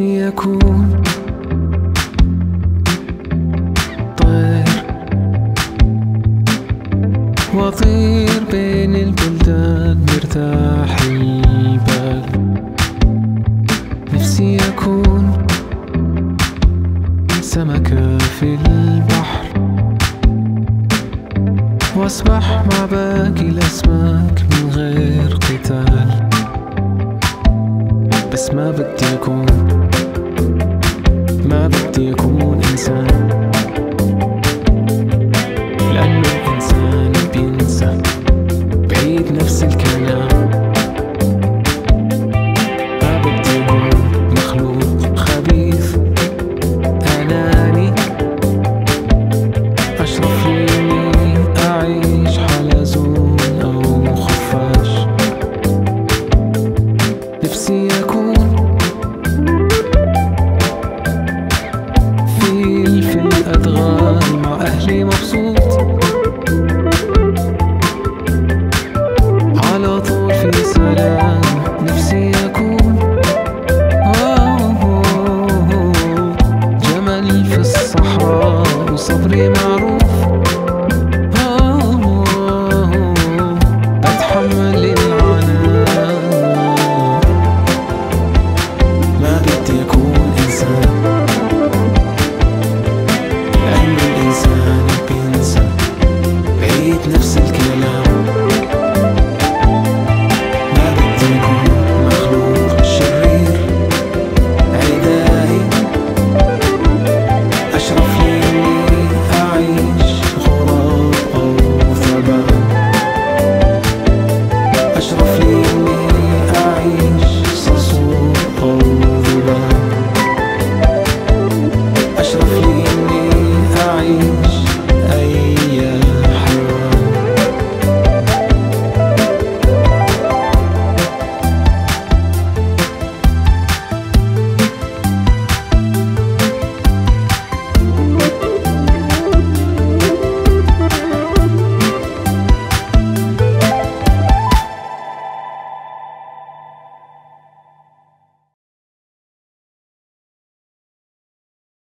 أكون طير. وأطير بين البلدان مرتاح البال نفسي أكون سمكة في البحر. وأسبح مع باقي الأسماك من غير قتال. بس ما بدي أكون ما بدي أكون مع أهلي مبسوط. على طول في سلام نفسي أكون. آه، جمل في الصحراء وصبري معروف. I shall flee.